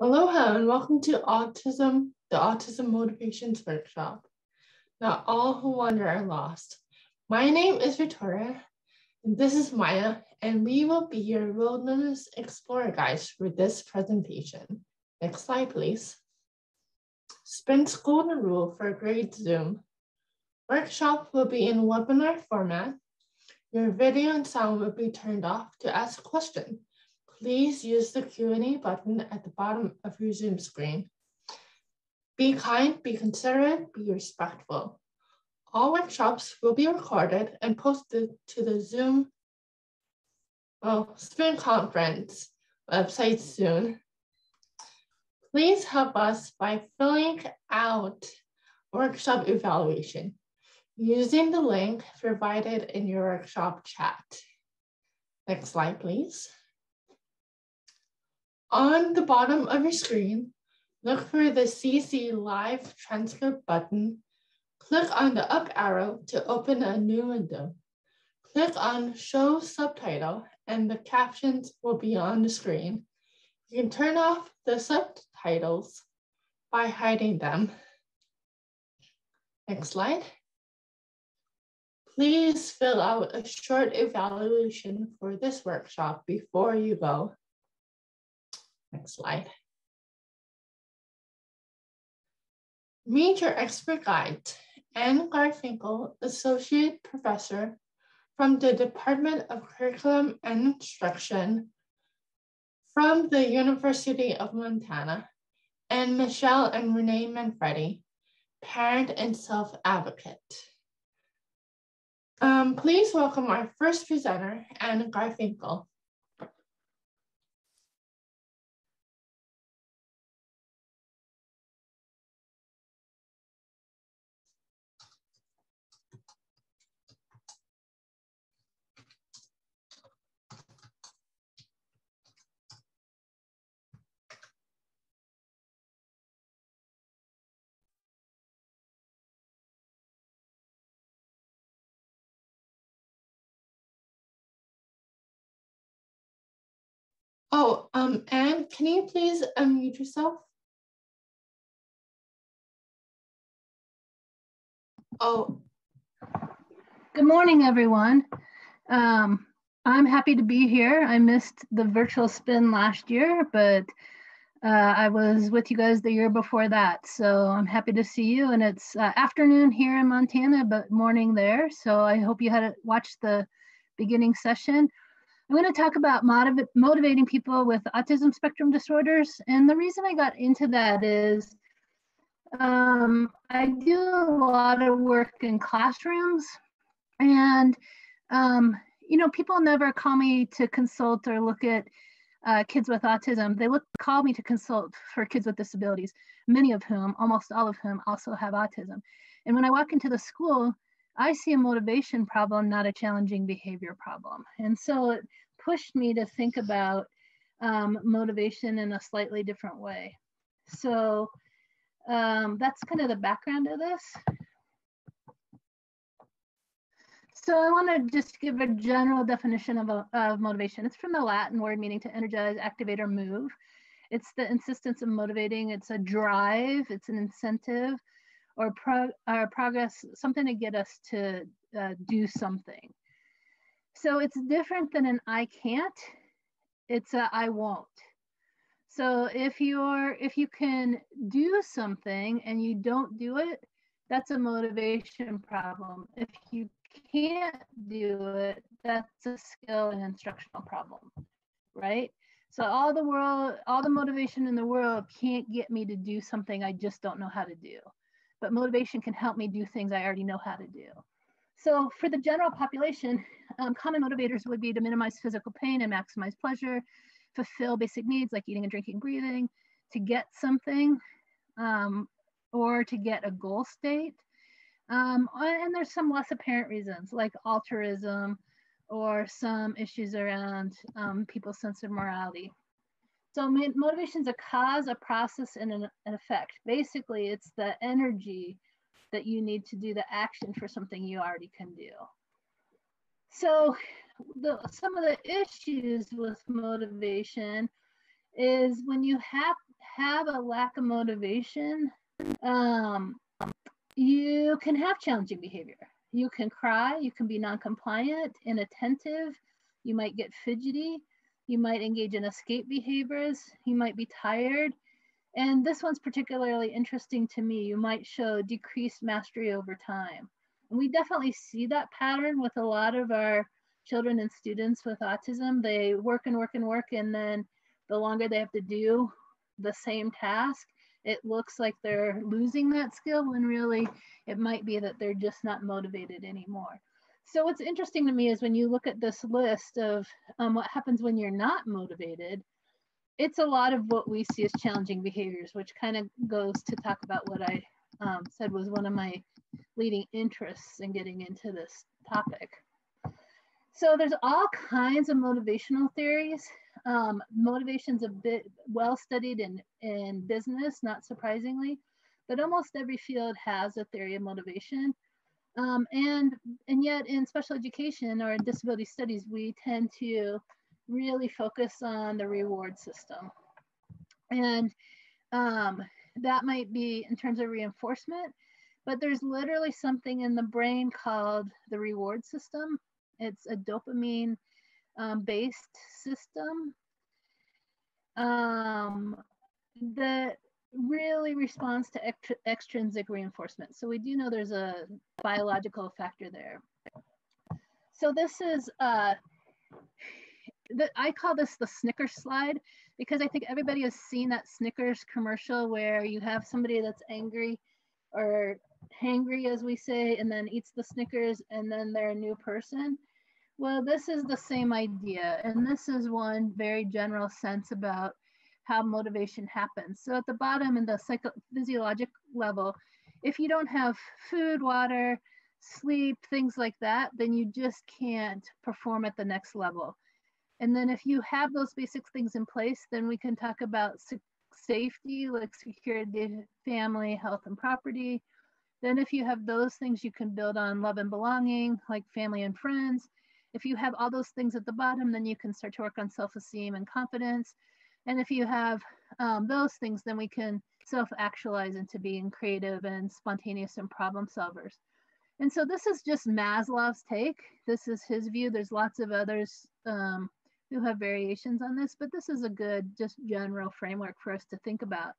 Aloha and welcome to Autism, the Autism Motivations Workshop. Not all who wander are lost. My name is Victoria, and this is Maya, and we will be your wilderness explorer guides for this presentation. Next slide, please. SPIN's golden rule for grade Zoom. Workshop will be in webinar format. Your video and sound will be turned off to ask a question please use the Q&A button at the bottom of your Zoom screen. Be kind, be considerate, be respectful. All workshops will be recorded and posted to the Zoom, well, SPIN Conference website soon. Please help us by filling out workshop evaluation using the link provided in your workshop chat. Next slide, please. On the bottom of your screen, look for the CC Live Transcript button. Click on the up arrow to open a new window. Click on Show Subtitle and the captions will be on the screen. You can turn off the subtitles by hiding them. Next slide. Please fill out a short evaluation for this workshop before you go. Next slide. Major expert guide, Anne Garfinkel, Associate Professor from the Department of Curriculum and Instruction from the University of Montana, and Michelle and Renee Manfredi, parent and self-advocate. Um, please welcome our first presenter, Anne Garfinkel. Oh, um, Anne, can you please unmute yourself? Oh. Good morning, everyone. Um, I'm happy to be here. I missed the virtual spin last year, but uh, I was with you guys the year before that. So I'm happy to see you. And it's uh, afternoon here in Montana, but morning there. So I hope you had watched the beginning session. I'm going to talk about motiv motivating people with autism spectrum disorders. And the reason I got into that is um, I do a lot of work in classrooms. And, um, you know, people never call me to consult or look at uh, kids with autism. They look call me to consult for kids with disabilities, many of whom, almost all of whom, also have autism. And when I walk into the school, I see a motivation problem, not a challenging behavior problem. And so pushed me to think about um, motivation in a slightly different way. So um, that's kind of the background of this. So I want to just give a general definition of, a, of motivation. It's from the Latin word meaning to energize, activate, or move. It's the insistence of motivating. It's a drive. It's an incentive or, pro, or progress, something to get us to uh, do something. So it's different than an I can't. It's a I won't. So if you're if you can do something and you don't do it, that's a motivation problem. If you can't do it, that's a skill and instructional problem, right? So all the world, all the motivation in the world can't get me to do something I just don't know how to do but motivation can help me do things I already know how to do. So for the general population, um, common motivators would be to minimize physical pain and maximize pleasure, fulfill basic needs like eating and drinking, breathing, to get something, um, or to get a goal state. Um, and there's some less apparent reasons like altruism or some issues around um, people's sense of morality. So motivation is a cause, a process, and an, an effect. Basically, it's the energy that you need to do the action for something you already can do. So the, some of the issues with motivation is when you have have a lack of motivation, um, you can have challenging behavior. You can cry, you can be non-compliant, inattentive, you might get fidgety, you might engage in escape behaviors, you might be tired. And this one's particularly interesting to me. You might show decreased mastery over time. And we definitely see that pattern with a lot of our children and students with autism. They work and work and work, and then the longer they have to do the same task, it looks like they're losing that skill when really it might be that they're just not motivated anymore. So what's interesting to me is when you look at this list of um, what happens when you're not motivated, it's a lot of what we see as challenging behaviors, which kind of goes to talk about what I um, said was one of my leading interests in getting into this topic. So there's all kinds of motivational theories. Um, motivation's a bit well studied in, in business, not surprisingly, but almost every field has a theory of motivation. Um, and, and yet in special education or disability studies, we tend to really focus on the reward system. And um, that might be in terms of reinforcement, but there's literally something in the brain called the reward system. It's a dopamine um, based system um, that really responds to extr extrinsic reinforcement. So we do know there's a biological factor there. So this is, uh, the, I call this the Snickers slide because I think everybody has seen that Snickers commercial where you have somebody that's angry or hangry, as we say, and then eats the Snickers and then they're a new person. Well, this is the same idea. And this is one very general sense about how motivation happens. So at the bottom in the psychophysiologic level, if you don't have food, water, sleep, things like that, then you just can't perform at the next level. And then if you have those basic things in place, then we can talk about safety, like security, family, health, and property. Then if you have those things, you can build on love and belonging, like family and friends. If you have all those things at the bottom, then you can start to work on self-esteem and confidence. And if you have um, those things, then we can self-actualize into being creative and spontaneous and problem solvers. And so this is just Maslow's take. This is his view. There's lots of others um, who have variations on this, but this is a good, just general framework for us to think about.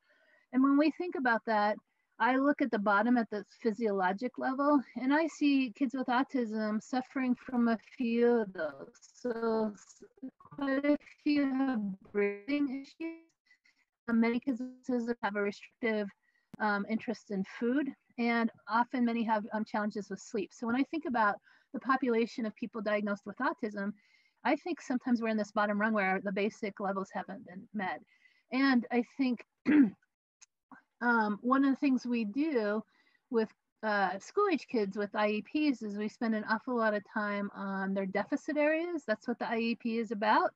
And when we think about that, I look at the bottom at the physiologic level, and I see kids with autism suffering from a few of those. So quite a few have breathing issues. Many kids with autism have a restrictive um, interest in food, and often many have um, challenges with sleep. So when I think about the population of people diagnosed with autism, I think sometimes we're in this bottom rung where the basic levels haven't been met. And I think um, one of the things we do with uh, school age kids with IEPs is we spend an awful lot of time on their deficit areas. That's what the IEP is about,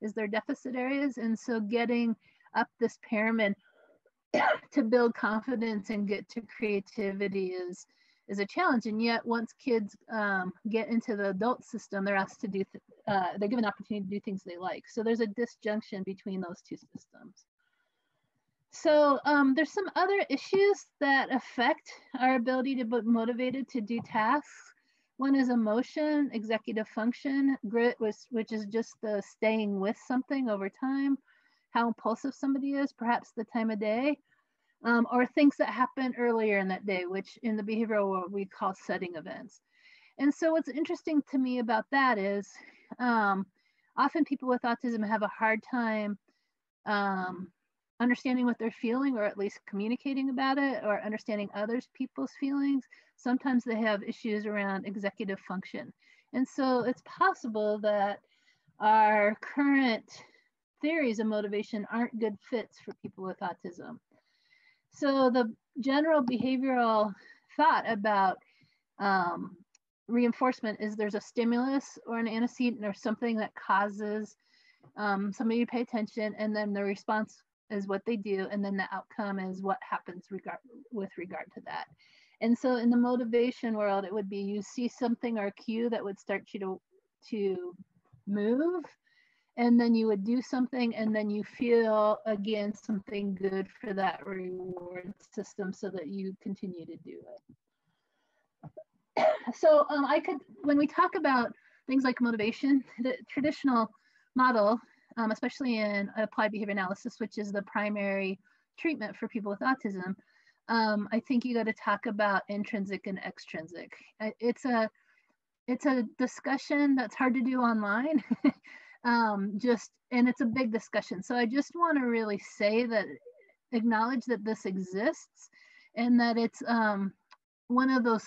is their deficit areas. And so getting up this pyramid to build confidence and get to creativity is is a challenge. And yet, once kids um, get into the adult system, they're asked to do, uh, they're given an opportunity to do things they like. So there's a disjunction between those two systems. So um, there's some other issues that affect our ability to be motivated to do tasks. One is emotion, executive function, grit, which, which is just the staying with something over time, how impulsive somebody is, perhaps the time of day, um, or things that happen earlier in that day, which in the behavioral world we call setting events. And so what's interesting to me about that is um, often people with autism have a hard time um, understanding what they're feeling or at least communicating about it or understanding others people's feelings. Sometimes they have issues around executive function. And so it's possible that our current theories of motivation aren't good fits for people with autism so the general behavioral thought about um, reinforcement is there's a stimulus or an antecedent or something that causes um, somebody to pay attention and then the response is what they do and then the outcome is what happens regard with regard to that. And so in the motivation world it would be you see something or a cue that would start you to to move and then you would do something and then you feel again something good for that reward system so that you continue to do it. So um, i could when we talk about things like motivation the traditional model um, especially in applied behavior analysis which is the primary treatment for people with autism um, i think you got to talk about intrinsic and extrinsic. It's a it's a discussion that's hard to do online um, just and it's a big discussion. So i just want to really say that acknowledge that this exists and that it's um, one of those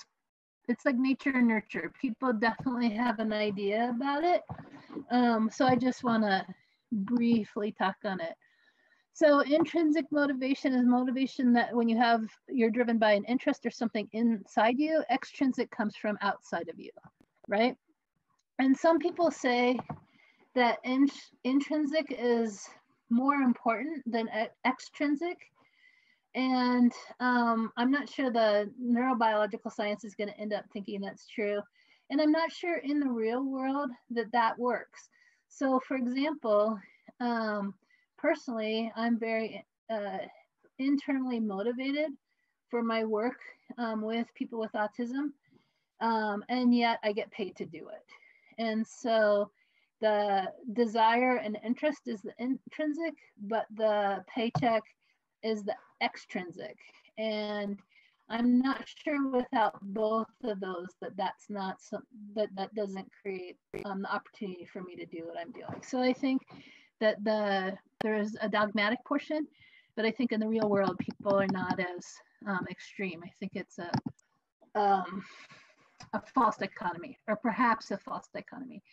it's like nature and nurture. People definitely have an idea about it. Um, so i just want to briefly talk on it. So intrinsic motivation is motivation that when you have you're driven by an interest or something inside you extrinsic comes from outside of you right? And some people say that in, intrinsic is more important than extrinsic. And um, I'm not sure the neurobiological science is going to end up thinking that's true. And I'm not sure in the real world that that works. So, for example, um, personally, I'm very uh, internally motivated for my work um, with people with autism, um, and yet I get paid to do it. And so the desire and interest is the intrinsic, but the paycheck is the extrinsic. And I'm not sure without both of those that that's not some, that that doesn't create um, the opportunity for me to do what I'm doing. So I think that the there's a dogmatic portion, but I think in the real world people are not as um, extreme. I think it's a um, a false dichotomy, or perhaps a false dichotomy.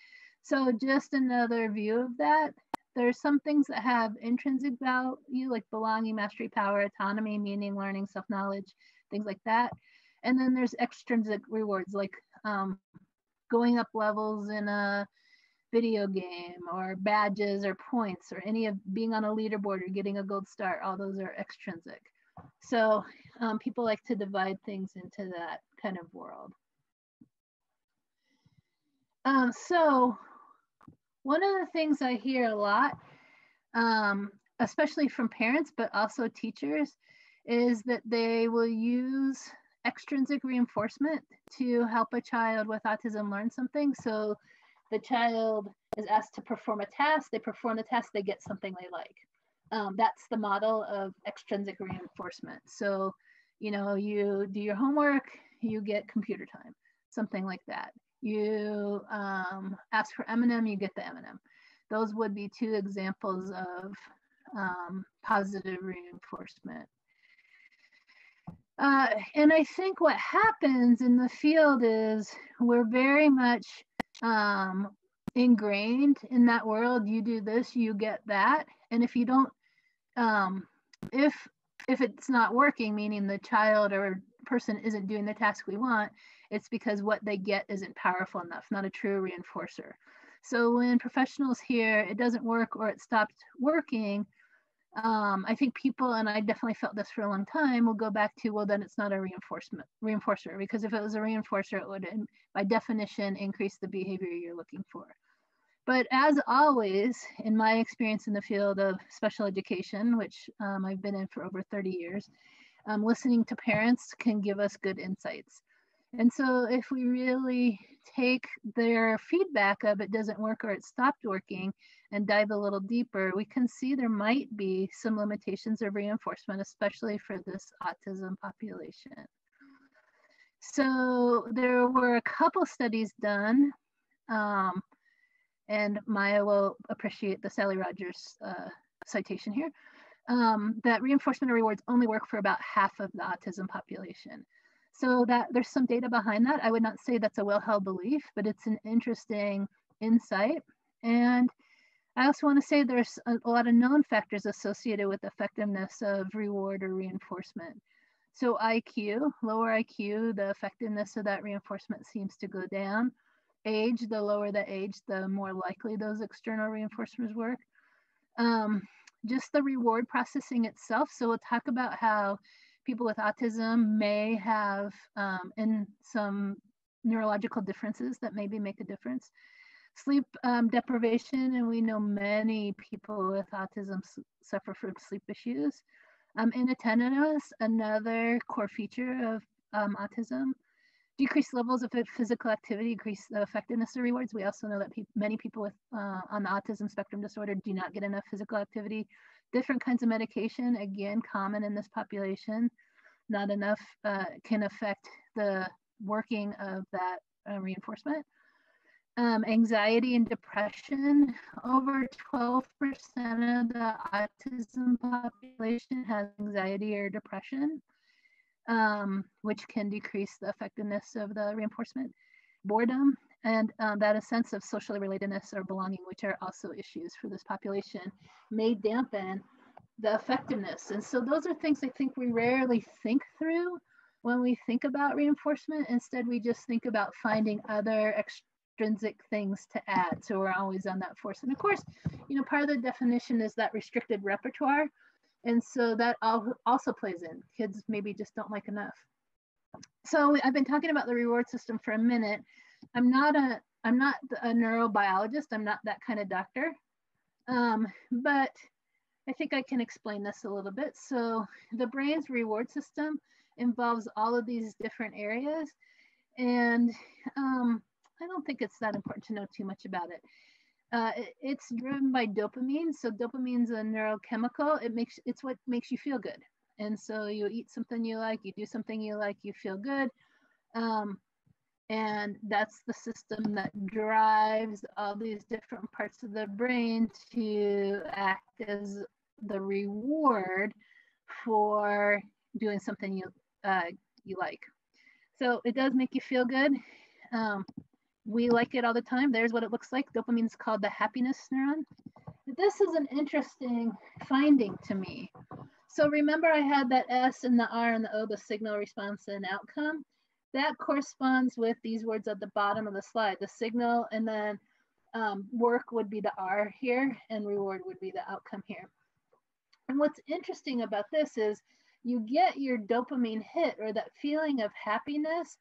So just another view of that. There's some things that have intrinsic value, like belonging, mastery, power, autonomy, meaning, learning, self-knowledge, things like that. And then there's extrinsic rewards, like um, going up levels in a video game or badges or points or any of being on a leaderboard or getting a gold star. All those are extrinsic. So um, people like to divide things into that kind of world. Um, so one of the things I hear a lot, um, especially from parents, but also teachers, is that they will use extrinsic reinforcement to help a child with autism learn something. So the child is asked to perform a task, they perform the task, they get something they like. Um, that's the model of extrinsic reinforcement. So, you know, you do your homework, you get computer time, something like that you um, ask for M&M, you get the M&M. Those would be two examples of um, positive reinforcement. Uh, and I think what happens in the field is we're very much um, ingrained in that world. You do this, you get that. And if you don't, um, if if it's not working, meaning the child or person isn't doing the task we want, it's because what they get isn't powerful enough, not a true reinforcer. So when professionals hear it doesn't work or it stopped working, um, I think people, and I definitely felt this for a long time, will go back to, well, then it's not a reinforcement reinforcer because if it was a reinforcer, it would, by definition, increase the behavior you're looking for. But as always, in my experience in the field of special education, which um, I've been in for over 30 years, um, listening to parents can give us good insights. And so if we really take their feedback of it doesn't work or it stopped working and dive a little deeper, we can see there might be some limitations of reinforcement, especially for this autism population. So there were a couple studies done, um, and Maya will appreciate the Sally Rogers uh, citation here, um, that reinforcement or rewards only work for about half of the autism population. So that there's some data behind that. I would not say that's a well-held belief, but it's an interesting insight. And I also want to say there's a, a lot of known factors associated with effectiveness of reward or reinforcement. So IQ, lower IQ, the effectiveness of that reinforcement seems to go down. Age, the lower the age, the more likely those external reinforcements work. Um, just the reward processing itself. So we'll talk about how people with autism may have um, in some neurological differences that maybe make a difference. Sleep um, deprivation, and we know many people with autism suffer from sleep issues. Um, inattentiveness, another core feature of um, autism. Decreased levels of physical activity increase the effectiveness of rewards. We also know that pe many people with uh, on the autism spectrum disorder do not get enough physical activity. Different kinds of medication, again, common in this population. Not enough uh, can affect the working of that uh, reinforcement. Um, anxiety and depression. Over 12% of the autism population has anxiety or depression, um, which can decrease the effectiveness of the reinforcement. Boredom and um, that a sense of social relatedness or belonging, which are also issues for this population, may dampen the effectiveness. And so those are things I think we rarely think through when we think about reinforcement. Instead, we just think about finding other extrinsic things to add. So we're always on that force. And of course, you know, part of the definition is that restricted repertoire. And so that also plays in. Kids maybe just don't like enough. So I've been talking about the reward system for a minute. I'm not a I'm not a neurobiologist. I'm not that kind of doctor. Um, but I think I can explain this a little bit. So the brain's reward system involves all of these different areas. And um, I don't think it's that important to know too much about it. Uh, it, it's driven by dopamine. So dopamine is a neurochemical. It makes it's what makes you feel good. And so you eat something you like, you do something you like, you feel good. Um, and that's the system that drives all these different parts of the brain to act as the reward for doing something you uh, you like. So it does make you feel good. Um, we like it all the time. There's what it looks like. Dopamine is called the happiness neuron. This is an interesting finding to me. So remember I had that S and the R and the O, the signal, response, and outcome. That corresponds with these words at the bottom of the slide, the signal, and then um, work would be the R here, and reward would be the outcome here. And what's interesting about this is you get your dopamine hit or that feeling of happiness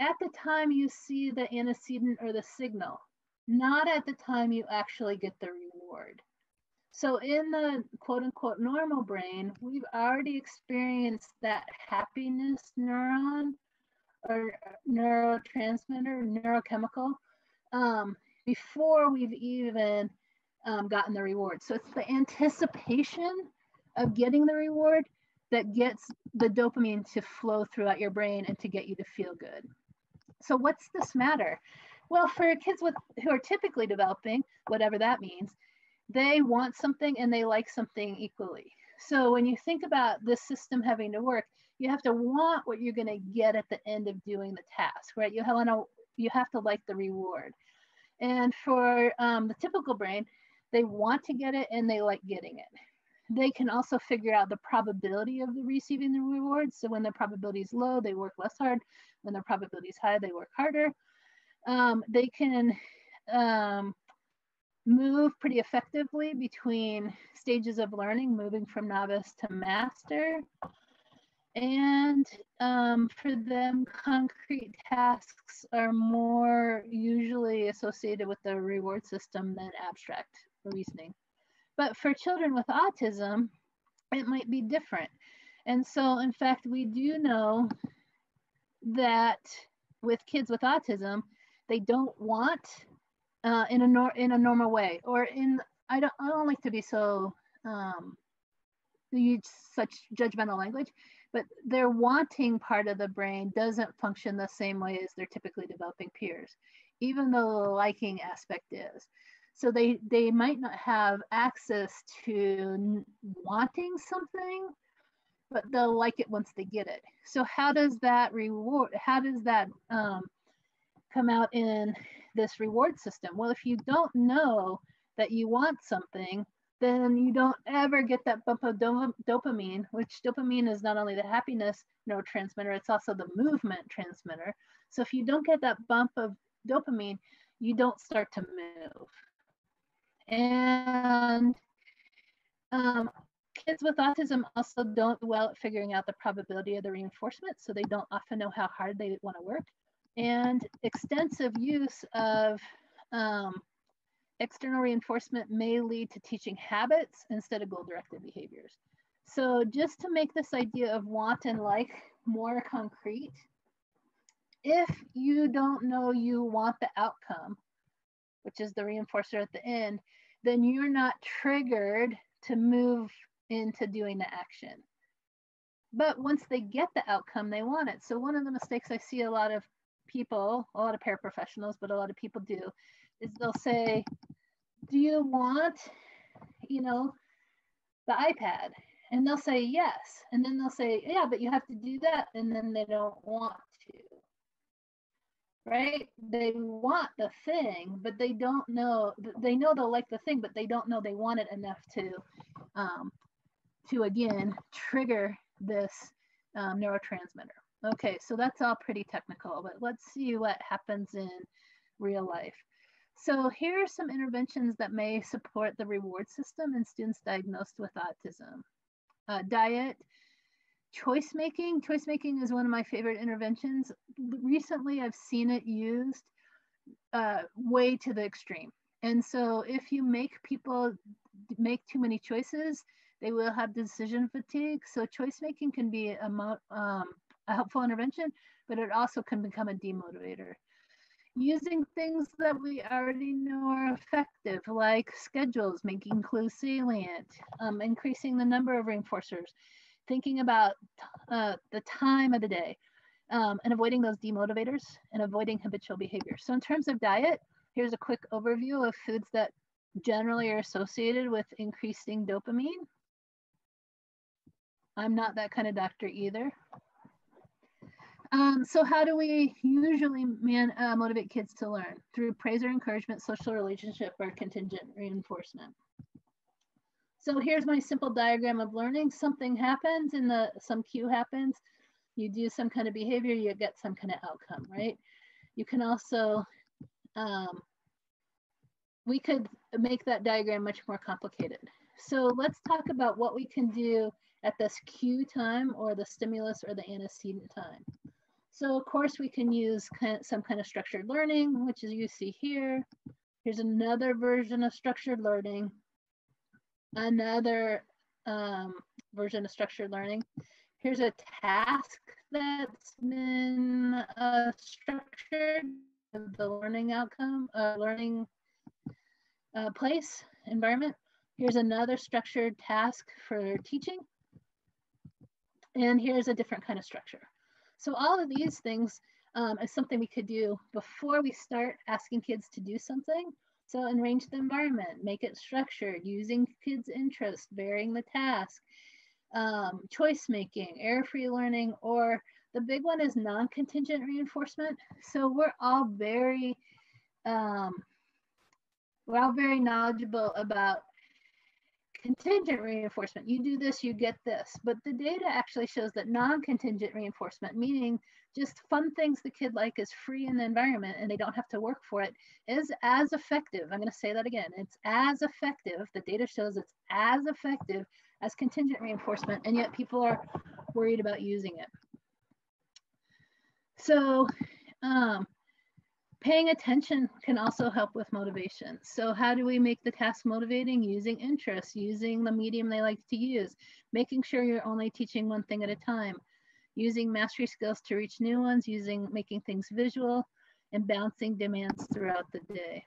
at the time you see the antecedent or the signal, not at the time you actually get the reward. So in the quote unquote normal brain, we've already experienced that happiness neuron or neurotransmitter, neurochemical, um, before we've even um, gotten the reward. So it's the anticipation of getting the reward that gets the dopamine to flow throughout your brain and to get you to feel good. So what's this matter? Well, for kids with who are typically developing, whatever that means, they want something and they like something equally. So when you think about this system having to work, you have to want what you're going to get at the end of doing the task, right? You have to you have to like the reward. And for um, the typical brain, they want to get it and they like getting it. They can also figure out the probability of receiving the reward. So when the probability is low, they work less hard. When the probability is high, they work harder. Um, they can um, move pretty effectively between stages of learning, moving from novice to master. And um, for them, concrete tasks are more usually associated with the reward system than abstract reasoning. But for children with autism, it might be different. And so, in fact, we do know that with kids with autism, they don't want uh, in a nor- in a normal way, or in I don't I don't like to be so um, use such judgmental language, but their wanting part of the brain doesn't function the same way as their typically developing peers, even though the liking aspect is. So they, they might not have access to wanting something, but they'll like it once they get it. So how does that reward, how does that um, come out in this reward system? Well, if you don't know that you want something, then you don't ever get that bump of dopamine, which dopamine is not only the happiness neurotransmitter, it's also the movement transmitter. So if you don't get that bump of dopamine, you don't start to move. And um, kids with autism also don't do well at figuring out the probability of the reinforcement, so they don't often know how hard they want to work. And extensive use of um, external reinforcement may lead to teaching habits instead of goal-directed behaviors. So just to make this idea of want and like more concrete, if you don't know you want the outcome, which is the reinforcer at the end, then you're not triggered to move into doing the action. But once they get the outcome, they want it. So one of the mistakes I see a lot of people, a lot of paraprofessionals, but a lot of people do, is they'll say, do you want, you know, the iPad? And they'll say yes. And then they'll say, yeah, but you have to do that. And then they don't want. Right? They want the thing, but they don't know, they know they'll like the thing, but they don't know they want it enough to, um, to again, trigger this um, neurotransmitter. Okay, so that's all pretty technical, but let's see what happens in real life. So here are some interventions that may support the reward system in students diagnosed with autism. Uh, diet, choice making. Choice making is one of my favorite interventions. Recently, I've seen it used uh, way to the extreme. And so if you make people make too many choices, they will have decision fatigue. So choice making can be a, um, a helpful intervention, but it also can become a demotivator using things that we already know are effective, like schedules, making clues salient, um, increasing the number of reinforcers, thinking about uh, the time of the day, um, and avoiding those demotivators and avoiding habitual behavior. So in terms of diet, here's a quick overview of foods that generally are associated with increasing dopamine. I'm not that kind of doctor either. Um, so how do we usually man, uh, motivate kids to learn? Through praise or encouragement, social relationship, or contingent reinforcement. So here's my simple diagram of learning. Something happens and the some cue happens. You do some kind of behavior, you get some kind of outcome, right? You can also, um, we could make that diagram much more complicated. So let's talk about what we can do at this cue time or the stimulus or the antecedent time. So of course we can use kind of some kind of structured learning, which is you see here. Here's another version of structured learning. Another um, version of structured learning. Here's a task that's been uh, structured, the learning outcome, uh, learning uh, place, environment. Here's another structured task for teaching. And here's a different kind of structure. So all of these things um, is something we could do before we start asking kids to do something. So arrange the environment, make it structured, using kids' interest, varying the task, um, choice making, error-free learning, or the big one is non-contingent reinforcement. So we're all very, um, we're all very knowledgeable about contingent reinforcement. You do this, you get this. But the data actually shows that non-contingent reinforcement, meaning just fun things the kid like is free in the environment and they don't have to work for it, is as effective. I'm going to say that again. It's as effective. The data shows it's as effective as contingent reinforcement, and yet people are worried about using it. So um, Paying attention can also help with motivation. So how do we make the task motivating? Using interest, using the medium they like to use, making sure you're only teaching one thing at a time, using mastery skills to reach new ones, using making things visual, and balancing demands throughout the day.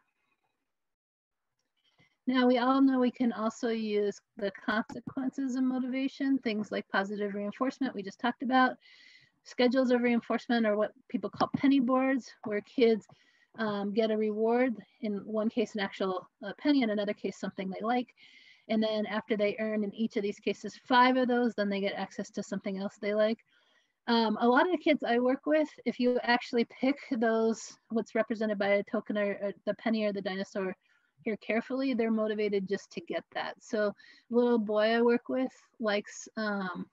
Now, we all know we can also use the consequences of motivation, things like positive reinforcement we just talked about, Schedules of reinforcement are what people call penny boards, where kids um, get a reward, in one case an actual uh, penny, in another case something they like. And then after they earn in each of these cases five of those, then they get access to something else they like. Um, a lot of the kids I work with, if you actually pick those, what's represented by a token or, or the penny or the dinosaur here carefully, they're motivated just to get that. So little boy I work with likes um,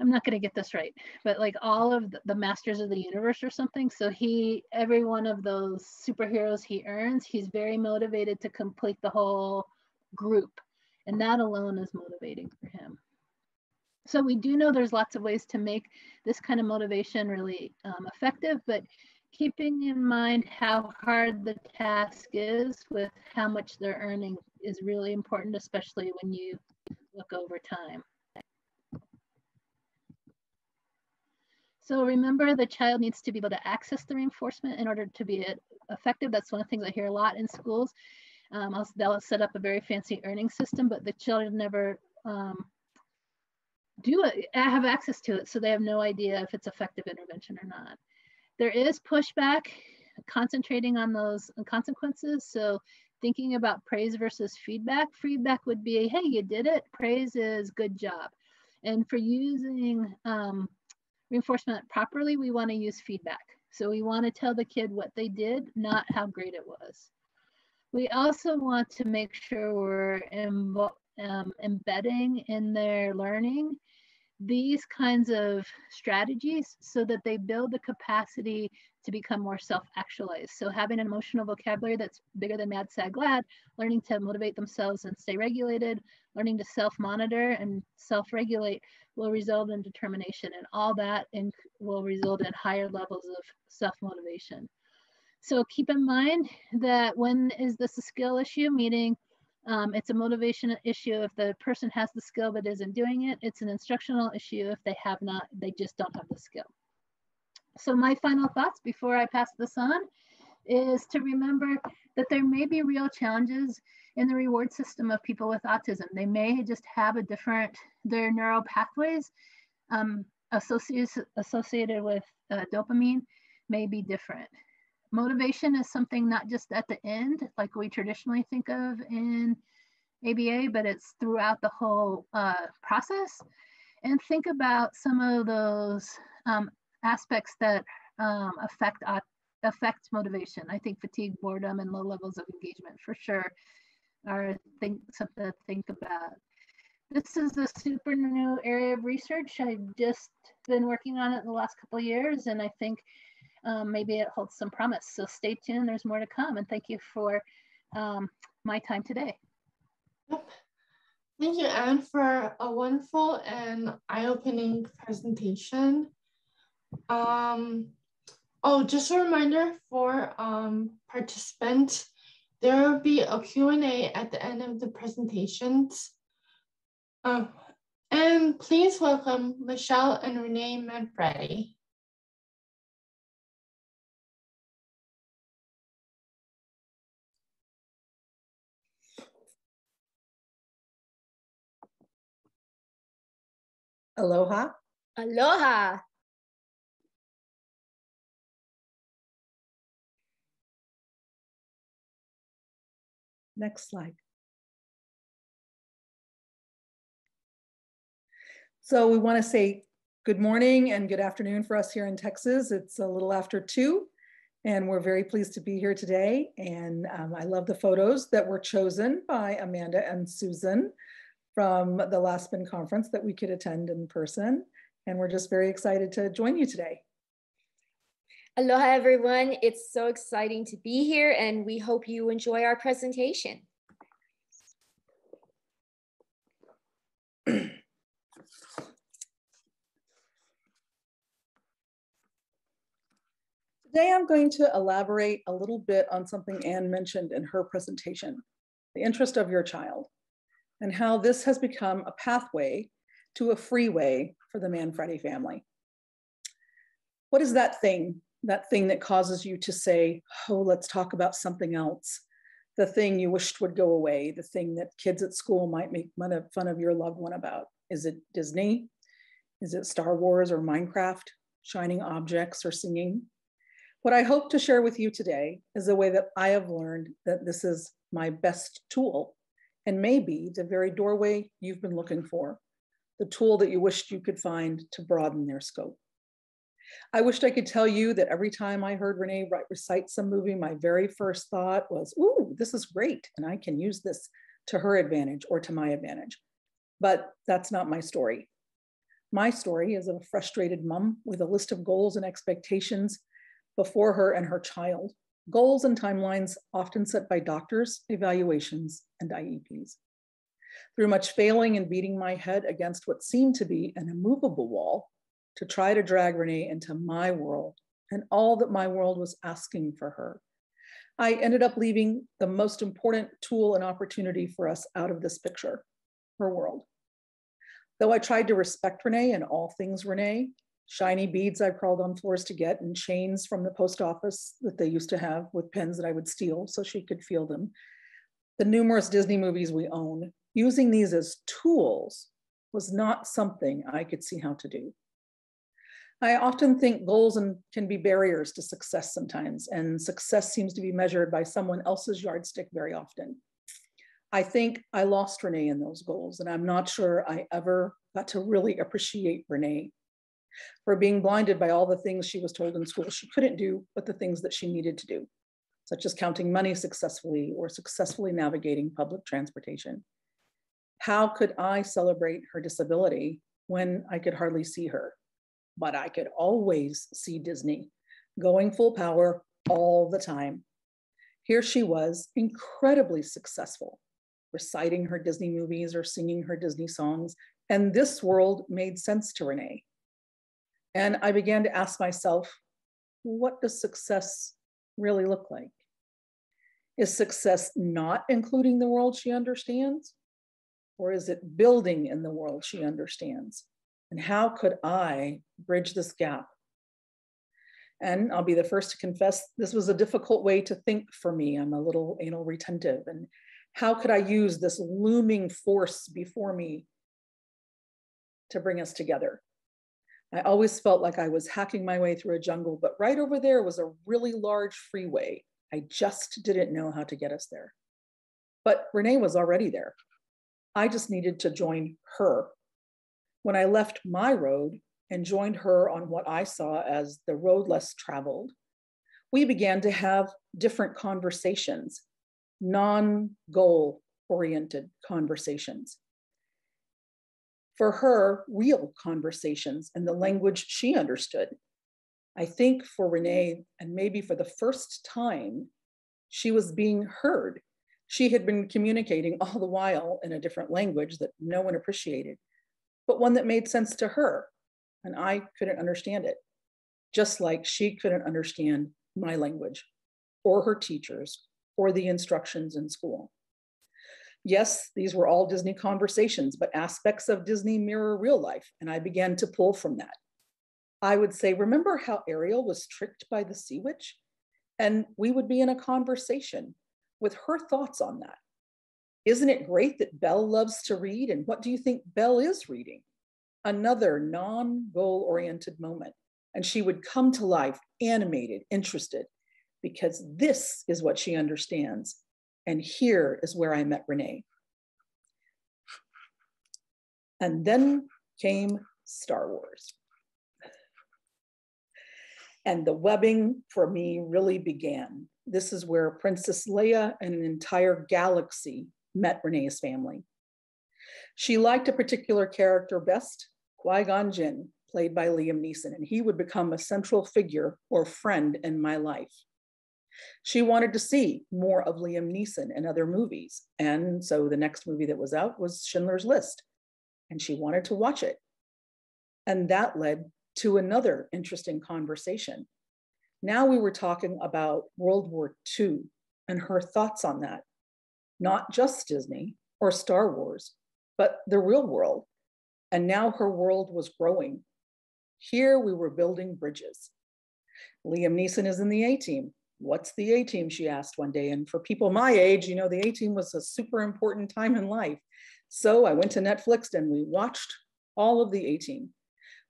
I'm not going to get this right, but like all of the, the, masters of the universe or something. So he, every one of those superheroes he earns, he's very motivated to complete the whole group. And that alone is motivating for him. So we do know there's lots of ways to make this kind of motivation really um, effective, but keeping in mind how hard the task is with how much they're earning is really important, especially when you look over time. So remember the child needs to be able to access the reinforcement in order to be effective. That's one of the things I hear a lot in schools. Um, they'll set up a very fancy earning system, but the children never um, do it, have access to it. So they have no idea if it's effective intervention or not. There is pushback concentrating on those consequences. So thinking about praise versus feedback, feedback would be, hey, you did it. Praise is good job. And for using um, reinforcement properly, we want to use feedback. So we want to tell the kid what they did, not how great it was. We also want to make sure we're um, embedding in their learning these kinds of strategies so that they build the capacity to become more self-actualized. So having an emotional vocabulary that's bigger than mad, sad, glad, learning to motivate themselves and stay regulated, learning to self-monitor and self-regulate will result in determination and all that in, will result in higher levels of self-motivation. So keep in mind that when is this a skill issue, meaning um, it's a motivation issue if the person has the skill but isn't doing it. It's an instructional issue if they have not, they just don't have the skill. So my final thoughts before I pass this on is to remember that there may be real challenges in the reward system of people with autism. They may just have a different, their neural pathways um, associated, associated with uh, dopamine may be different. Motivation is something not just at the end, like we traditionally think of in ABA, but it's throughout the whole uh, process. And think about some of those um, aspects that um, affect uh, affect motivation. I think fatigue, boredom, and low levels of engagement for sure are think something to think about. This is a super new area of research. I've just been working on it the last couple of years, and I think um, maybe it holds some promise. So stay tuned, there's more to come. And thank you for um, my time today. Yep. Thank you, Anne, for a wonderful and eye-opening presentation. Um, oh, just a reminder for um, participants, there will be a Q&A at the end of the presentations. Um, and please welcome Michelle and Renee Manfredi. Aloha. Aloha. Next slide. So we want to say good morning and good afternoon for us here in Texas. It's a little after two and we're very pleased to be here today. And um, I love the photos that were chosen by Amanda and Susan from the last SPIN conference that we could attend in person. And we're just very excited to join you today. Aloha, everyone. It's so exciting to be here, and we hope you enjoy our presentation. Today, I'm going to elaborate a little bit on something Anne mentioned in her presentation, the interest of your child and how this has become a pathway to a freeway for the Manfredi family. What is that thing, that thing that causes you to say, oh, let's talk about something else? The thing you wished would go away, the thing that kids at school might make fun of, your loved one about. Is it Disney? Is it Star Wars or Minecraft, shining objects or singing? What I hope to share with you today is the way that I have learned that this is my best tool and maybe the very doorway you've been looking for, the tool that you wished you could find to broaden their scope. I wished I could tell you that every time I heard Renee recite some movie, my very first thought was, ooh, this is great, and I can use this to her advantage or to my advantage. But that's not my story. My story is of a frustrated mom with a list of goals and expectations before her and her child goals and timelines often set by doctors, evaluations, and IEPs. Through much failing and beating my head against what seemed to be an immovable wall to try to drag Renee into my world and all that my world was asking for her. I ended up leaving the most important tool and opportunity for us out of this picture, her world. Though I tried to respect Renee and all things Renee, shiny beads I crawled on floors to get and chains from the post office that they used to have with pens that I would steal so she could feel them. The numerous Disney movies we own, using these as tools was not something I could see how to do. I often think goals can be barriers to success sometimes, and success seems to be measured by someone else's yardstick very often. I think I lost Renee in those goals, and I'm not sure I ever got to really appreciate Renee for being blinded by all the things she was told in school she couldn't do, but the things that she needed to do, such as counting money successfully or successfully navigating public transportation. How could I celebrate her disability when I could hardly see her? But I could always see Disney going full power all the time. Here she was, incredibly successful, reciting her Disney movies or singing her Disney songs. And this world made sense to Renee. And I began to ask myself, what does success really look like? Is success not including the world she understands? Or is it building in the world she understands? And how could I bridge this gap? And I'll be the first to confess this was a difficult way to think for me. I'm a little anal retentive. And how could I use this looming force before me to bring us together? I always felt like I was hacking my way through a jungle, but right over there was a really large freeway. I just didn't know how to get us there. But Renee was already there. I just needed to join her. When I left my road and joined her on what I saw as the road less traveled, we began to have different conversations, non goal oriented conversations. For her, real conversations and the language she understood. I think for Renee, and maybe for the first time, she was being heard she had been communicating all the while in a different language that no one appreciated, but one that made sense to her. And I couldn't understand it, just like she couldn't understand my language or her teachers or the instructions in school. Yes, these were all Disney conversations, but aspects of Disney mirror real life, and I began to pull from that. I would say, remember how Ariel was tricked by the sea witch? And we would be in a conversation with her thoughts on that. Isn't it great that Belle loves to read? And what do you think Belle is reading? Another non goal oriented moment. And she would come to life animated, interested, because this is what she understands. And here is where I met Renee. And then came Star Wars. And the webbing for me really began this is where Princess Leia and an entire galaxy met Renee's family. She liked a particular character best, Qui Gon Jinn, played by Liam Neeson, and he would become a central figure or friend in my life. She wanted to see more of Liam Neeson in other movies. And so the next movie that was out was Schindler's List, and she wanted to watch it. And that led to another interesting conversation now we were talking about World War II and her thoughts on that, not just Disney or Star Wars, but the real world. And now her world was growing. Here we were building bridges. Liam Neeson is in the A team. What's the A team? She asked one day. And for people my age, you know, the A team was a super important time in life. So I went to Netflix and we watched all of the A team.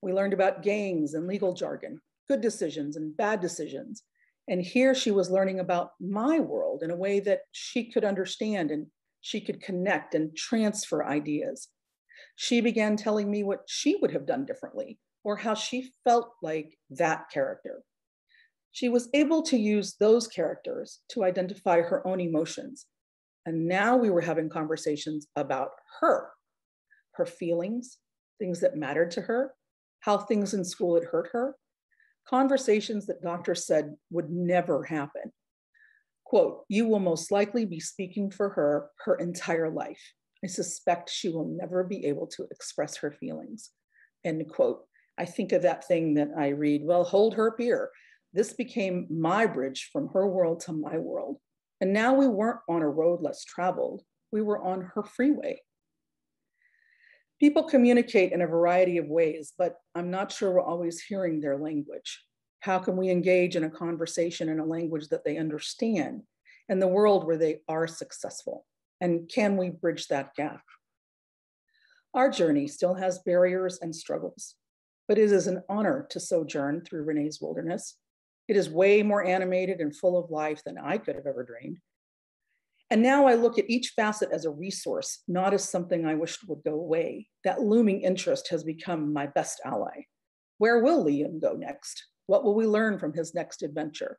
We learned about gangs and legal jargon good decisions and bad decisions. And here she was learning about my world in a way that she could understand and she could connect and transfer ideas. She began telling me what she would have done differently or how she felt like that character. She was able to use those characters to identify her own emotions. And now we were having conversations about her, her feelings, things that mattered to her, how things in school had hurt her, conversations that doctors said would never happen. Quote, you will most likely be speaking for her her entire life. I suspect she will never be able to express her feelings. End quote. I think of that thing that I read, well, hold her beer. This became my bridge from her world to my world. And now we weren't on a road less traveled, we were on her freeway. People communicate in a variety of ways, but I'm not sure we're always hearing their language. How can we engage in a conversation in a language that they understand in the world where they are successful? And can we bridge that gap? Our journey still has barriers and struggles, but it is an honor to sojourn through Renee's wilderness. It is way more animated and full of life than I could have ever dreamed. And now I look at each facet as a resource, not as something I wished would go away. That looming interest has become my best ally. Where will Liam go next? What will we learn from his next adventure?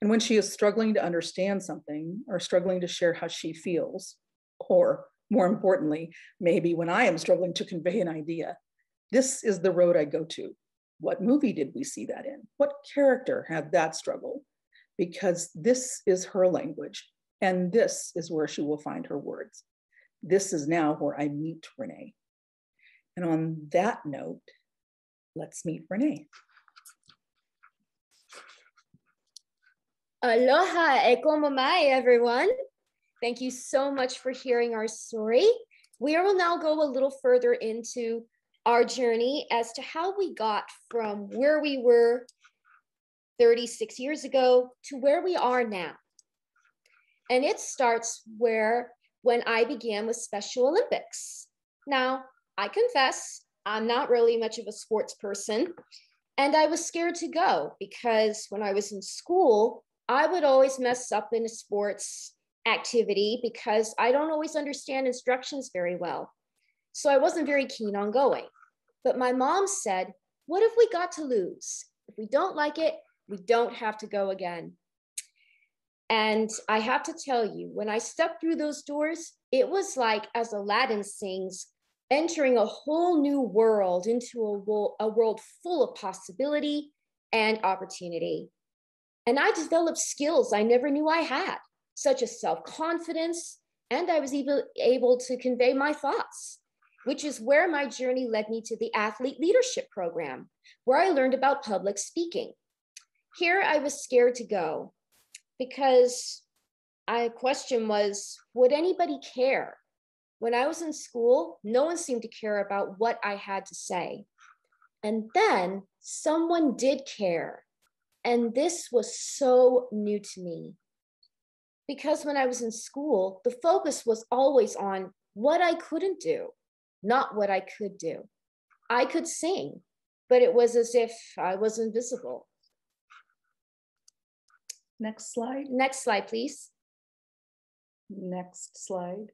And when she is struggling to understand something or struggling to share how she feels, or more importantly, maybe when I am struggling to convey an idea, this is the road I go to. What movie did we see that in? What character had that struggle? Because this is her language and this is where she will find her words. This is now where I meet Renee. And on that note, let's meet Renee. Aloha e mai, everyone. Thank you so much for hearing our story. We will now go a little further into our journey as to how we got from where we were 36 years ago to where we are now. And it starts where when I began with Special Olympics. Now, I confess, I'm not really much of a sports person. And I was scared to go because when I was in school, I would always mess up in a sports activity because I don't always understand instructions very well. So I wasn't very keen on going. But my mom said, What have we got to lose? If we don't like it, we don't have to go again. And I have to tell you, when I stepped through those doors, it was like, as Aladdin sings, entering a whole new world into a, wo- a world full of possibility and opportunity. And I developed skills I never knew I had, such as self confidence, and I was even able to convey my thoughts, which is where my journey led me to the Athlete Leadership Program, where I learned about public speaking. Here I was scared to go, because I question was, would anybody care? When I was in school, no one seemed to care about what I had to say. And then someone did care. And this was so new to me. Because when I was in school, the focus was always on what I couldn't do, not what I could do. I could sing, but it was as if I was invisible. Next slide. Next slide, please. Next slide.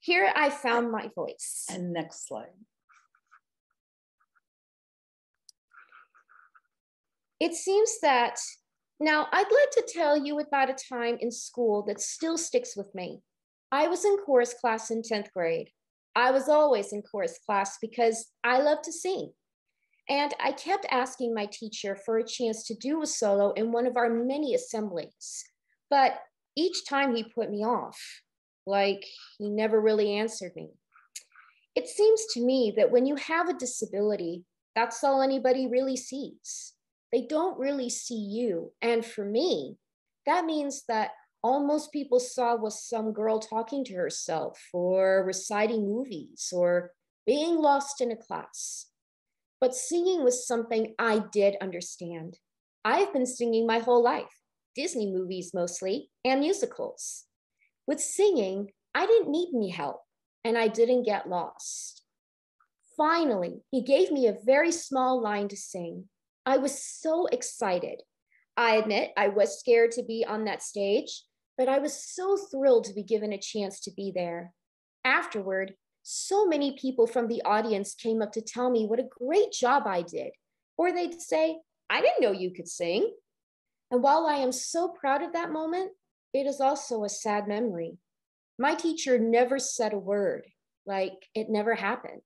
Here I found my voice. And next slide. It seems that now I'd like to tell you about a time in school that still sticks with me. I was in chorus class in 10th grade. I was always in chorus class because I love to sing. And I kept asking my teacher for a chance to do a solo in one of our many assemblies. But each time he put me off, like he never really answered me. It seems to me that when you have a disability, that's all anybody really sees. They don't really see you. And for me, that means that all most people saw was some girl talking to herself or reciting movies or being lost in a class. But singing was something I did understand. I've been singing my whole life, Disney movies mostly, and musicals. With singing, I didn't need any help, and I didn't get lost. Finally, he gave me a very small line to sing. I was so excited. I admit I was scared to be on that stage, but I was so thrilled to be given a chance to be there. Afterward, so many people from the audience came up to tell me what a great job I did. Or they'd say, I didn't know you could sing. And while I am so proud of that moment, it is also a sad memory. My teacher never said a word, like it never happened.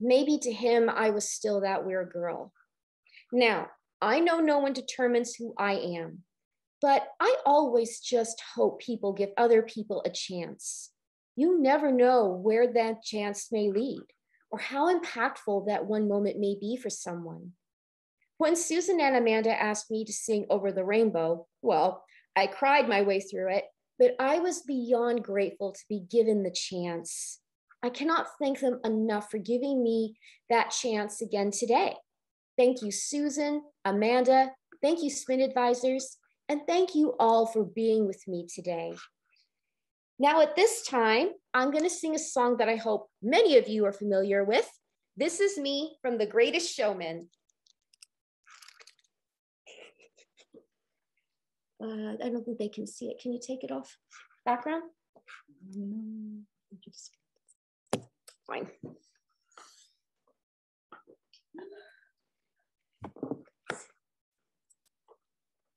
Maybe to him, I was still that weird girl. Now, I know no one determines who I am, but I always just hope people give other people a chance you never know where that chance may lead. or how impactful that one moment may be for someone. When Susan and Amanda asked me to sing Over the Rainbow, well, I cried my way through it, but I was beyond grateful to be given the chance. I cannot thank them enough for giving me that chance again today. Thank you, Susan, Amanda. Thank you, SPIN Advisors. And thank you all for being with me today. Now, at this time, I'm going to sing a song that I hope many of you are familiar with. This is me from The Greatest Showman. Uh, I don't think they can see it. Can you take it off background? Fine.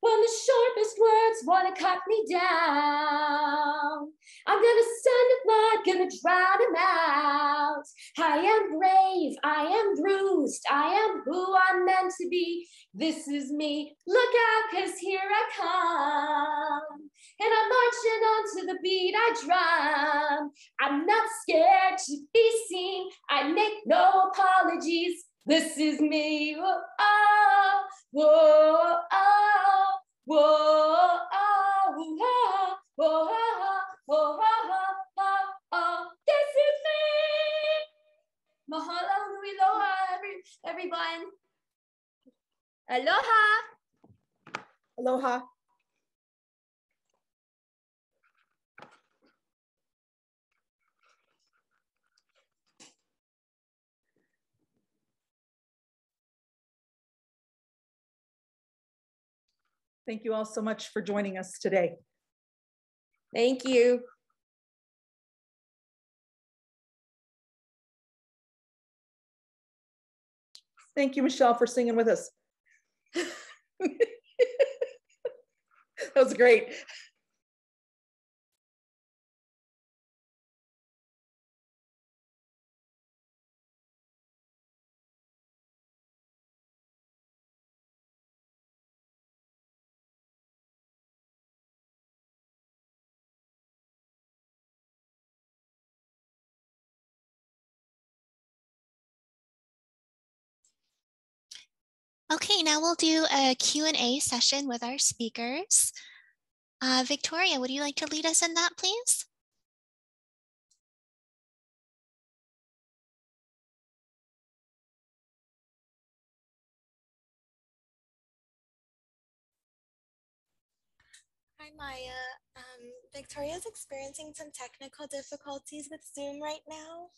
When the sharpest words want to cut me down, I'm gonna send a flood, gonna drown him out. I am brave, I am bruised, I am who I'm meant to be. This is me, look out, cause here I come. And I'm marching on to the beat I drum. I'm not scared to be seen, I make no apologies. This is me, whoa, oh, whoa, oh, whoa, oh, whoa, whoa, oh, oh, oh, oh, this is me. Mahalo nui loa, every, everyone. Aloha. Aloha. Thank you all so much for joining us today. Thank you. Thank you, Michelle, for singing with us. that was great. Okay, now we'll do a Q&A session with our speakers. Uh, Victoria, would you like to lead us in that, please? Hi, Maya. Um, Victoria's experiencing some technical difficulties with Zoom right now.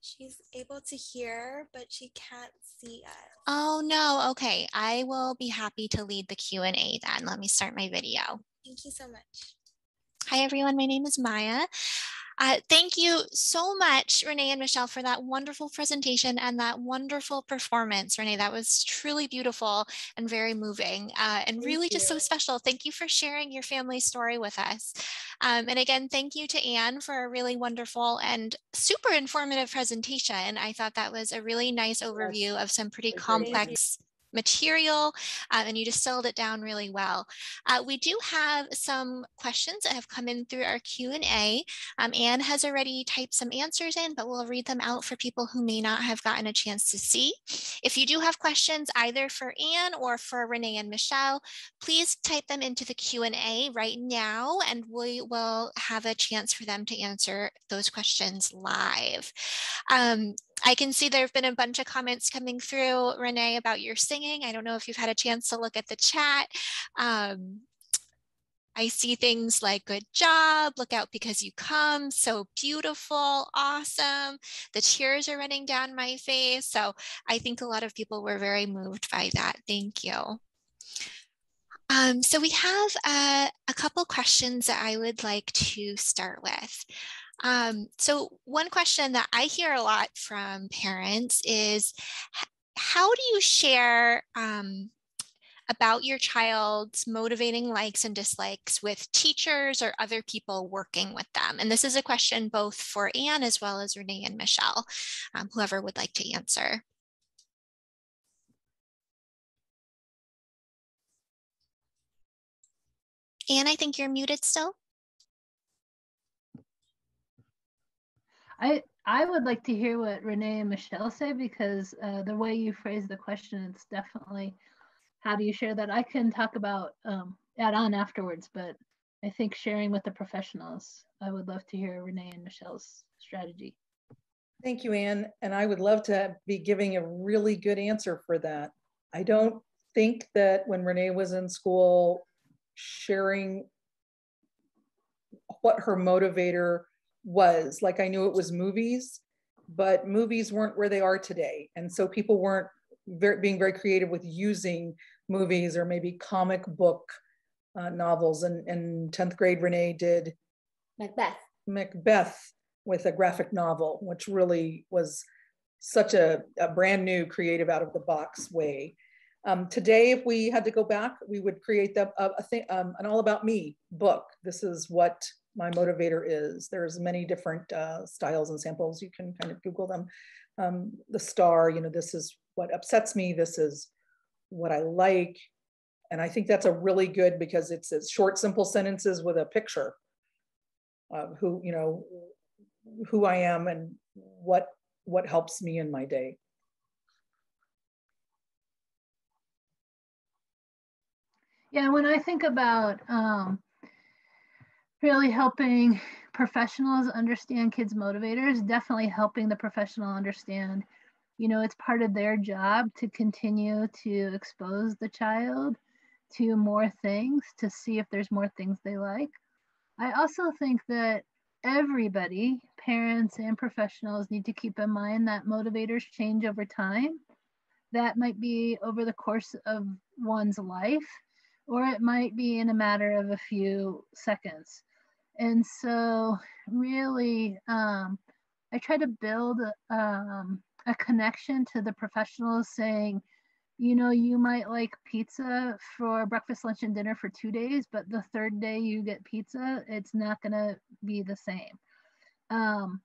She's able to hear, but she can't see us. Oh no, okay. I will be happy to lead the Q&A then. Let me start my video. Thank you so much. Hi everyone, my name is Maya. Uh, thank you so much, Renee and Michelle, for that wonderful presentation and that wonderful performance. Renee, that was truly beautiful and very moving uh, and Thank really just so special. Thank you for sharing your family story with us. Um, and again, thank you to Anne for a really wonderful and super informative presentation. I thought that was a really nice overview of some pretty you. complex material uh, and you distilled it down really well. Uh, we do have some questions that have come in through our Q&A. Um, Anne has already typed some answers in, but we'll read them out for people who may not have gotten a chance to see. If you do have questions either for Anne or for Renee and Michelle, please type them into the Q&A right now and we will have a chance for them to answer those questions live. Um, I can see there have been a bunch of comments coming through, Renee, about your singing. I don't know if you've had a chance to look at the chat. Um, I see things like good job, look out because you come, so beautiful, awesome. The tears are running down my face. So I think a lot of people were very moved by that. Thank you. Um, so we have uh, a couple questions that I would like to start with. Um, so one question that I hear a lot from parents is, how do you share um, about your child's motivating likes and dislikes with teachers or other people working with them? And this is a question both for Anne as well as Renee and Michelle, um, whoever would like to answer. Anne, I think you're muted still. I I would like to hear what Renee and Michelle say because uh, the way you phrase the question, it's definitely how do you share that? I can talk about um, add on afterwards, but I think sharing with the professionals, I would love to hear Renee and Michelle's strategy. Thank you, Anne. And I would love to be giving a really good answer for that. I don't think that when Renee was in school, sharing what her motivator was. Like I knew it was movies, but movies weren't where they are today. And so people weren't very, being very creative with using movies or maybe comic book uh, novels. And in 10th grade, Renee did Macbeth. Macbeth with a graphic novel, which really was such a, a brand new creative out of the box way. Um, today, if we had to go back, we would create the, a, a thing, um, an all about me book. This is what my motivator is. There's many different uh, styles and samples. You can kind of Google them. Um, the star, you know, this is what upsets me. This is what I like. And I think that's a really good because it's, it's short, simple sentences with a picture of who, you know, who I am and what, what helps me in my day. Yeah, when I think about um, really helping professionals understand kids motivators definitely helping the professional understand you know it's part of their job to continue to expose the child to more things to see if there's more things they like. I also think that everybody parents and professionals need to keep in mind that motivators change over time. That might be over the course of one's life or it might be in a matter of a few seconds and so really um, i try to build um, a connection to the professionals saying you know you might like pizza for breakfast lunch and dinner for two days but the third day you get pizza it's not going to be the same. Um,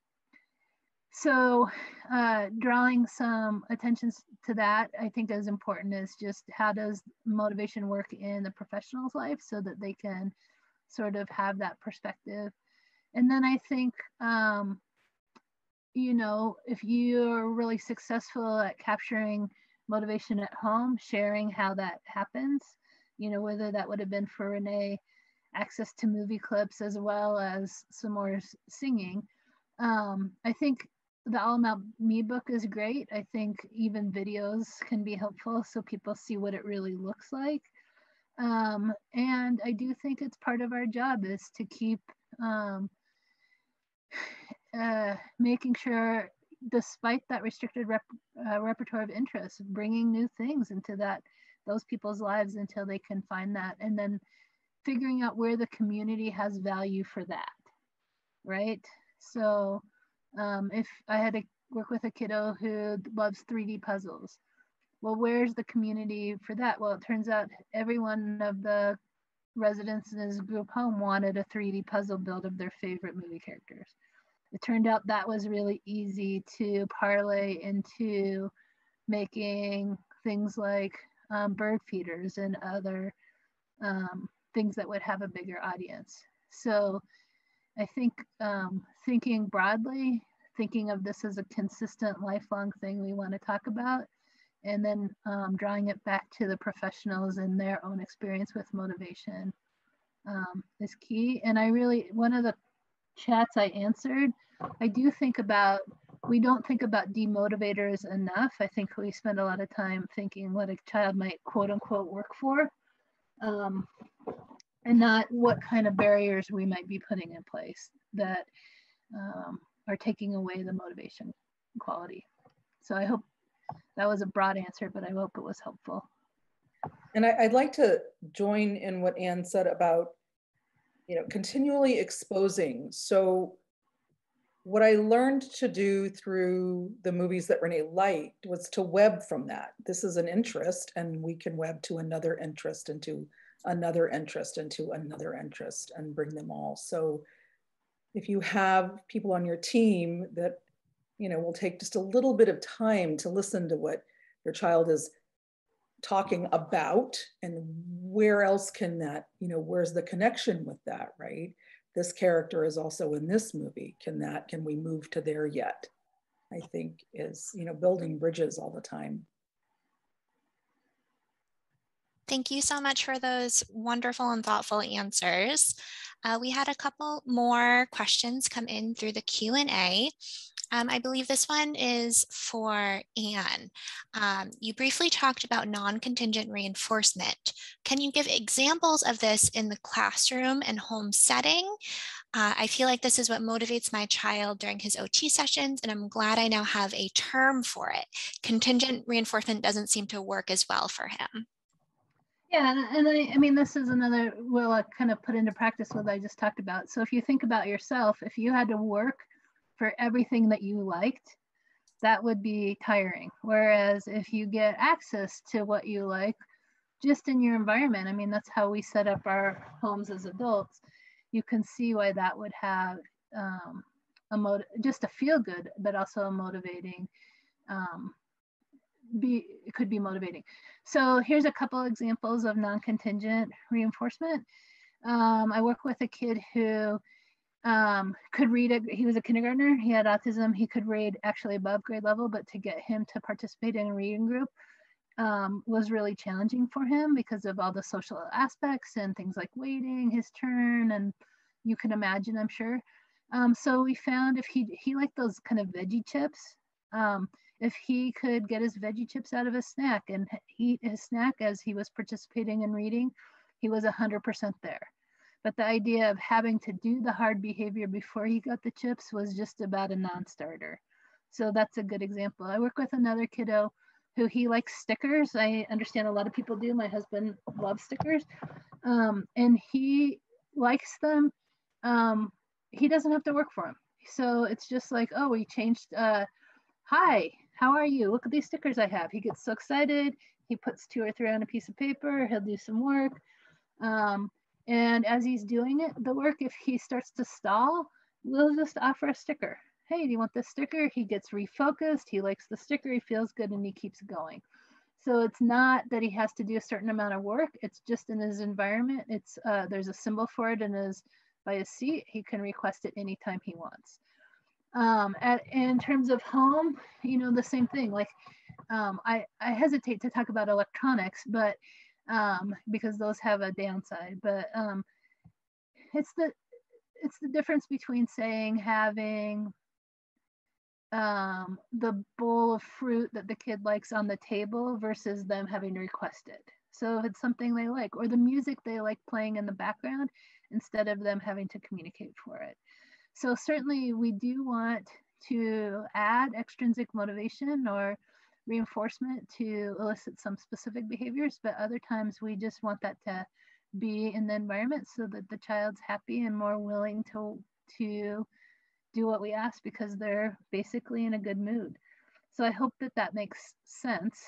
so uh, drawing some attention to that i think is important is just how does motivation work in the professional's life so that they can sort of have that perspective. And then I think, um, you know, if you're really successful at capturing motivation at home, sharing how that happens, you know, whether that would have been for Renee, access to movie clips as well as some more singing. Um, I think the All About Me book is great. I think even videos can be helpful so people see what it really looks like. Um, and I do think it's part of our job is to keep um, uh, making sure, despite that restricted rep, uh, repertoire of interests, bringing new things into that those people's lives until they can find that, and then figuring out where the community has value for that, right? So um, if I had to work with a kiddo who loves 3D puzzles, well, where's the community for that? Well, it turns out every one of the residents in his group home wanted a 3D puzzle build of their favorite movie characters. It turned out that was really easy to parlay into making things like um, bird feeders and other um, things that would have a bigger audience. So I think um, thinking broadly, thinking of this as a consistent lifelong thing we want to talk about and then um, drawing it back to the professionals and their own experience with motivation um, is key. And I really, one of the chats I answered, I do think about, we don't think about demotivators enough. I think we spend a lot of time thinking what a child might quote unquote work for. Um, and not what kind of barriers we might be putting in place that um, are taking away the motivation quality. So I hope that was a broad answer, but I hope it was helpful. And I, would like to join in what Anne said about, you know, continually exposing. So what I learned to do through the movies that Renee liked was to web from that. This is an interest, and we can web to another interest, and to another interest, and to another interest, and bring them all. So if you have people on your team that you know will take just a little bit of time to listen to what your child is talking about and where else can that you know where's the connection with that right this character is also in this movie can that can we move to there yet i think is you know building bridges all the time Thank you so much for those wonderful and thoughtful answers. Uh, we had a couple more questions come in through the Q&A. Um, I believe this one is for Anne. Um, you briefly talked about non-contingent reinforcement. Can you give examples of this in the classroom and home setting? Uh, I feel like this is what motivates my child during his OT sessions, and I'm glad I now have a term for it. Contingent reinforcement doesn't seem to work as well for him. Yeah, and I, I mean, this is another, will I kind of put into practice what I just talked about. So if you think about yourself, if you had to work for everything that you liked, that would be tiring. Whereas if you get access to what you like just in your environment, I mean, that's how we set up our homes as adults. You can see why that would have um, a mot- just a feel good, but also a motivating, um, be, it could be motivating. So here's a couple examples of non-contingent reinforcement. Um, I work with a kid who um, could read, a, he was a kindergartner, he had autism, he could read actually above grade level, but to get him to participate in a reading group um, was really challenging for him because of all the social aspects and things like waiting his turn and you can imagine, I'm sure. Um, so we found if he, he liked those kind of veggie chips, um, if he could get his veggie chips out of his snack and eat his snack as he was participating in reading, he was 100% there. But the idea of having to do the hard behavior before he got the chips was just about a non-starter. So that's a good example. I work with another kiddo who he likes stickers. I understand a lot of people do. My husband loves stickers. Um, and he likes them. Um, he doesn't have to work for them. So it's just like, oh, we changed, uh, hi, how are you? Look at these stickers I have. He gets so excited. He puts two or three on a piece of paper. He'll do some work. Um, and as he's doing it, the work, if he starts to stall, we'll just offer a sticker. Hey, do you want this sticker? He gets refocused. He likes the sticker. He feels good and he keeps going. So it's not that he has to do a certain amount of work. It's just in his environment. It's uh, there's a symbol for it in his by his seat. He can request it anytime he wants. Um, at, in terms of home, you know, the same thing. Like um, I, I hesitate to talk about electronics, but um, because those have a downside. But um, it's the it's the difference between saying having um, the bowl of fruit that the kid likes on the table versus them having to request it. So if it's something they like, or the music they like playing in the background, instead of them having to communicate for it. So certainly we do want to add extrinsic motivation or reinforcement to elicit some specific behaviors, but other times we just want that to be in the environment so that the child's happy and more willing to to do what we ask because they're basically in a good mood. So I hope that that makes sense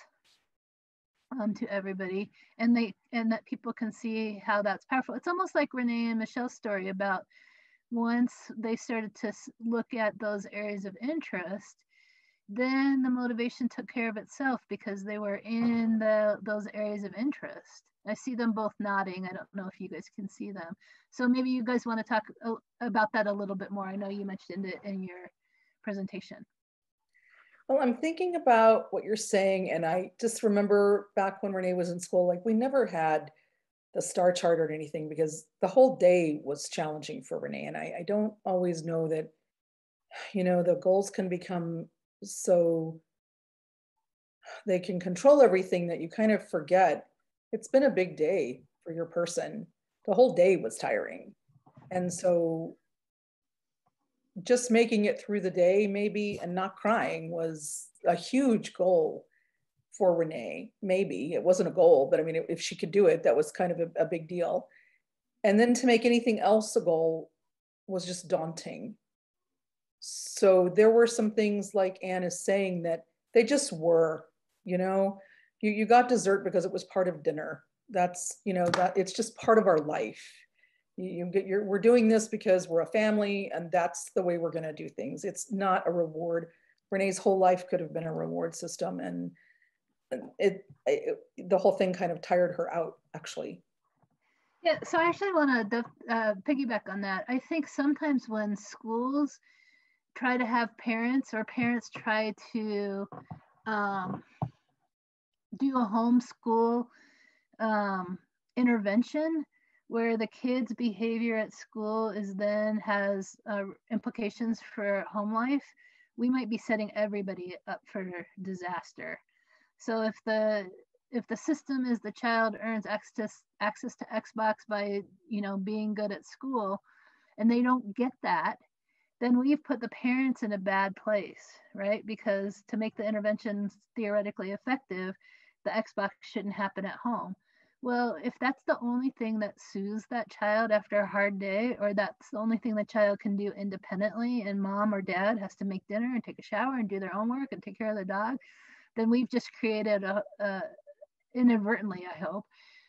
um, to everybody and they and that people can see how that's powerful. It's almost like Renee and Michelle's story about once they started to look at those areas of interest, then the motivation took care of itself because they were in the those areas of interest. I see them both nodding. I don't know if you guys can see them. So maybe you guys want to talk about that a little bit more. I know you mentioned it in your presentation. Well, I'm thinking about what you're saying, and I just remember back when Renee was in school, like we never had the star chart or anything because the whole day was challenging for Renee. And I, I don't always know that, you know, the goals can become so they can control everything that you kind of forget it's been a big day for your person. The whole day was tiring. And so just making it through the day, maybe, and not crying was a huge goal for Renee. Maybe it wasn't a goal, but I mean, if she could do it, that was kind of a, a big deal. And then to make anything else a goal was just daunting. So there were some things like Anne is saying that they just were, you know, you, you got dessert because it was part of dinner. That's, you know, that it's just part of our life. You, you get your, we're doing this because we're a family and that's the way we're going to do things. It's not a reward. Renee's whole life could have been a reward system and it, it the whole thing kind of tired her out actually. Yeah, so I actually want to uh, piggyback on that. I think sometimes when schools try to have parents or parents try to um, do a homeschool um, intervention where the kids behavior at school is then has uh, implications for home life we might be setting everybody up for disaster. So if the if the system is the child earns access access to xbox by you know being good at school and they don't get that then we've put the parents in a bad place, right? Because to make the interventions theoretically effective, the Xbox shouldn't happen at home. Well, if that's the only thing that soothes that child after a hard day, or that's the only thing the child can do independently, and mom or dad has to make dinner and take a shower and do their own work and take care of the dog, then we've just created a, a inadvertently, I hope,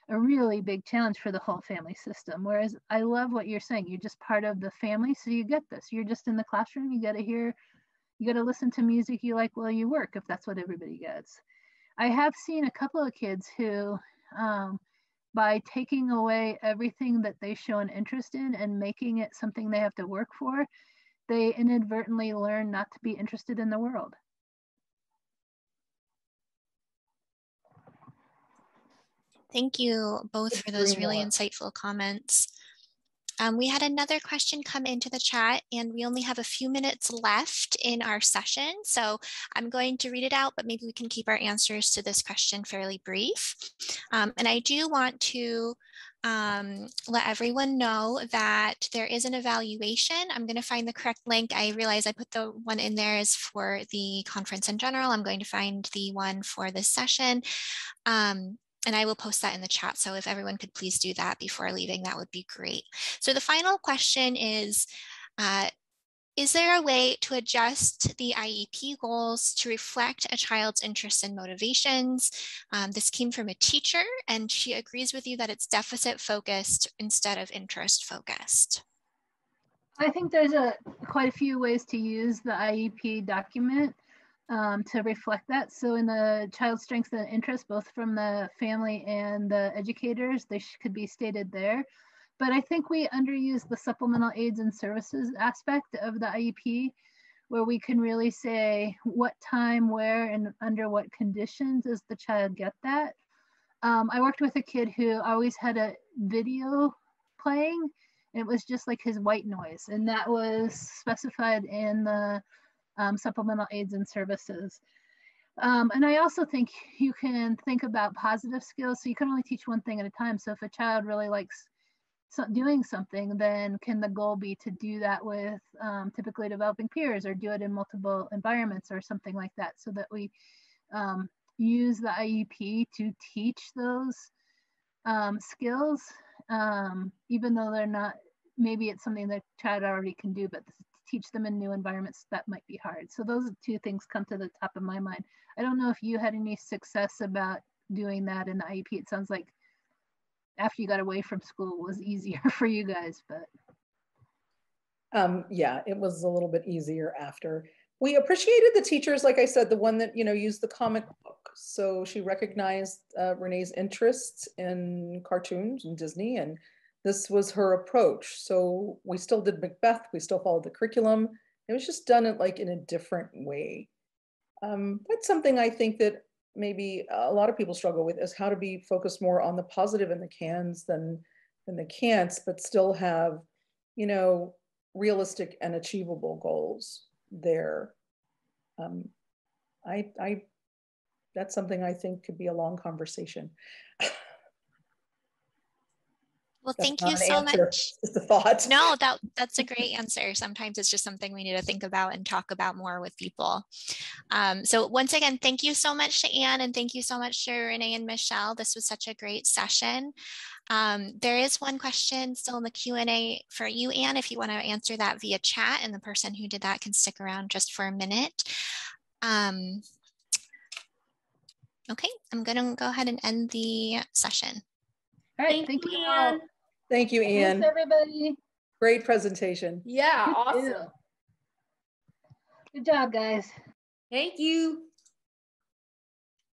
a really big challenge for the whole family system. Whereas I love what you're saying. You're just part of the family, so you get this. You're just in the classroom. You got to hear, you got to listen to music you like while you work, if that's what everybody gets. I have seen a couple of kids who, um, by taking away everything that they show an interest in and making it something they have to work for, they inadvertently learn not to be interested in the world. Thank you both for those really insightful comments. Um, we had another question come into the chat and we only have a few minutes left in our session. So I'm going to read it out, but maybe we can keep our answers to this question fairly brief. Um, and I do want to um, let everyone know that there is an evaluation. I'm going to find the correct link. I realize I put the one in there is for the conference in general. I'm going to find the one for this session. Um, and I will post that in the chat. So if everyone could please do that before leaving, that would be great. So the final question is, uh, is there a way to adjust the IEP goals to reflect a child's interests and motivations? Um, this came from a teacher and she agrees with you that it's deficit focused instead of interest focused. I think there's a quite a few ways to use the IEP document um, to reflect that. So in the child strengths and interests, both from the family and the educators, they could be stated there. But I think we underuse the supplemental aids and services aspect of the IEP, where we can really say what time, where, and under what conditions does the child get that. Um, I worked with a kid who always had a video playing. and It was just like his white noise, and that was specified in the um, supplemental aids and services. Um, and I also think you can think about positive skills. So you can only teach one thing at a time. So if a child really likes so doing something, then can the goal be to do that with um, typically developing peers or do it in multiple environments or something like that so that we um, use the IEP to teach those um, skills, um, even though they're not, maybe it's something that child already can do, but teach them in new environments, that might be hard. So those two things come to the top of my mind. I don't know if you had any success about doing that in the IEP. It sounds like after you got away from school was easier for you guys, but. Um, yeah, it was a little bit easier after. We appreciated the teachers, like I said, the one that, you know, used the comic book. So she recognized uh, Renee's interests in cartoons and Disney and this was her approach. So we still did Macbeth, we still followed the curriculum. It was just done it like in a different way. Um, that's something I think that maybe a lot of people struggle with is how to be focused more on the positive in the cans than, than the can'ts, but still have, you know, realistic and achievable goals there. Um, I, I, that's something I think could be a long conversation. Well, That's thank you so answer, much. Just a thought. No, that that's a great answer. Sometimes it's just something we need to think about and talk about more with people. Um, so once again, thank you so much to Anne and thank you so much to Renee and Michelle. This was such a great session. Um, there is one question still in the Q&A for you, Anne, if you want to answer that via chat and the person who did that can stick around just for a minute. Um, okay, I'm going to go ahead and end the session. All right, thank, you all. Anne. Thank you, Ian. Thanks, everybody. Great presentation. Yeah, awesome. Good job, guys. Thank you.